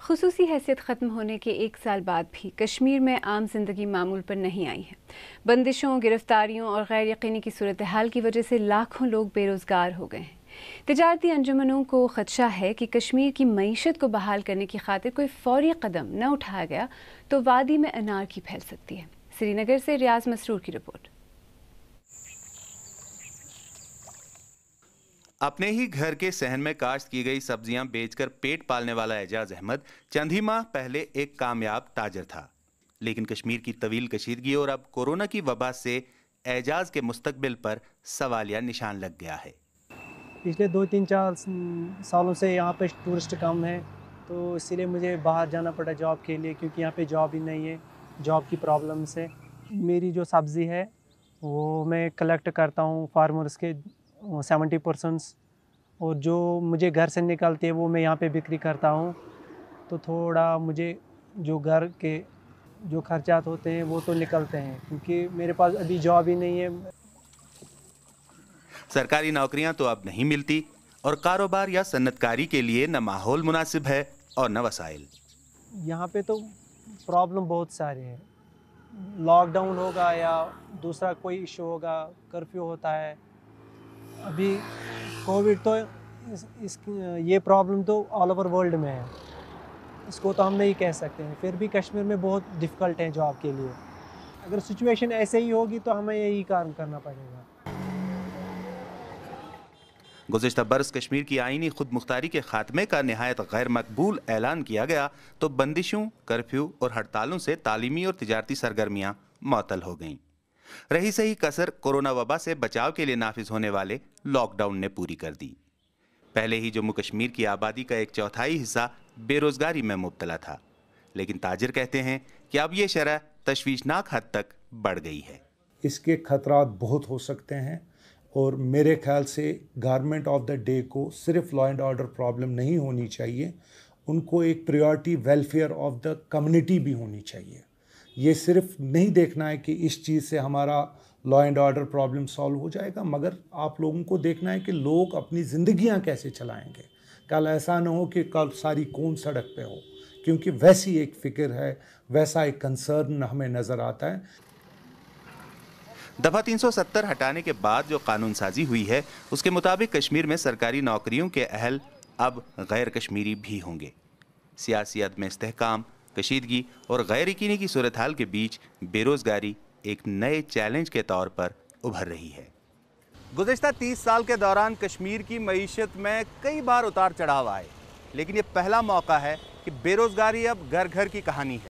खसूसी हैसियत ख़त्म होने के एक साल बाद भी कश्मीर में आम ज़िंदगी मामूल पर नहीं आई है। बंदिशों, गिरफ्तारियों और गैर यकीनी की सूरत हाल की वजह से लाखों लोग बेरोज़गार हो गए हैं। तजारती अंजुमनों को खदशा है कि कश्मीर की मीशत को बहाल करने की खातिर कोई फौरी कदम न उठाया गया तो वादी में अनार की फैल सकती है। श्रीनगर से रियाज मसरूर की रिपोर्ट। अपने ही घर के सहन में काश्त की गई सब्ज़ियाँ बेचकर पेट पालने वाला एजाज अहमद चंद ही माह पहले एक कामयाब ताजर था। लेकिन कश्मीर की तवील कशीदगी और अब कोरोना की वबा से एजाज के मुस्तकबिल पर सवालिया निशान लग गया है। पिछले दो तीन चार सालों से यहाँ पे टूरिस्ट कम है तो इसीलिए मुझे बाहर जाना पड़ा जॉब के लिए क्योंकि यहाँ पे जॉब ही नहीं है, जॉब की प्रॉब्लम से मेरी जो सब्ज़ी है, वो मैं कलेक्ट करता हूँ फार्मर्स के सेवेंटी परसेंट्स और जो मुझे घर से निकलती है वो मैं यहाँ पे बिक्री करता हूँ। तो थोड़ा मुझे जो घर के जो खर्चात होते हैं वो तो निकलते हैं क्योंकि मेरे पास अभी जॉब ही नहीं है। सरकारी नौकरियाँ तो अब नहीं मिलती और कारोबार या सन्नतकारी के लिए न माहौल मुनासिब है और न वसाइल। यहाँ पे तो प्रॉब्लम बहुत सारे हैं। लॉकडाउन होगा या दूसरा कोई इशू होगा कर्फ्यू होता है अभी कोविड तो इस, इस ये प्रॉब्लम तो ऑल ओवर वर्ल्ड में है। इसको तो हम नहीं कह सकते हैं। फिर भी कश्मीर में बहुत डिफ़िकल्ट है जॉब के लिए। अगर सिचुएशन ऐसे ही होगी तो हमें यही काम करना पड़ेगा। गुजशत बरस कश्मीर की आइनी खुद मुख्तारी के खात्मे का नहायत गैर मकबूल ऐलान किया गया तो बंदिशों कर्फ्यू और हड़तालों से तालीमी और तजारती सरगर्मियाँ मअतल हो गईं। रही सही कसर कोरोना वबा से बचाव के लिए नाफिज होने वाले लॉकडाउन ने पूरी कर दी। पहले ही जम्मू कश्मीर की आबादी का एक चौथाई हिस्सा बेरोजगारी में मुबतला था। लेकिन ताजिर कहते हैं कि अब ये शरह तशवीशनाक हद तक बढ़ गई है। इसके खतरा बहुत हो सकते हैं और मेरे ख्याल से गारमेंट ऑफ़ द डे को सिर्फ़ लॉ एंड ऑर्डर प्रॉब्लम नहीं होनी चाहिए, उनको एक priority welfare of the community भी होनी चाहिए। ये सिर्फ़ नहीं देखना है कि इस चीज़ से हमारा law and order problem solve हो जाएगा, मगर आप लोगों को देखना है कि लोग अपनी ज़िंदगियाँ कैसे चलाएँगे। कल ऐसा ना हो कि कल सारी कौन सड़क पे हो, क्योंकि वैसी एक फ़िक्र है, वैसा एक कंसर्न हमें नज़र आता है। दफ़ा 370 हटाने के बाद जो कानून साजी हुई है, उसके मुताबिक कश्मीर में सरकारी नौकरियों के अहल अब गैर कश्मीरी भी होंगे। सियासी अदम इसकाम कशीदगी और गैर यकीनी की सूरत हाल के बीच बेरोजगारी एक नए चैलेंज के तौर पर उभर रही है। गुजशत तीस साल के दौरान कश्मीर की मीशत में कई बार उतार चढ़ाव आए, लेकिन ये पहला मौका है कि बेरोजगारी अब घर घर की कहानी है।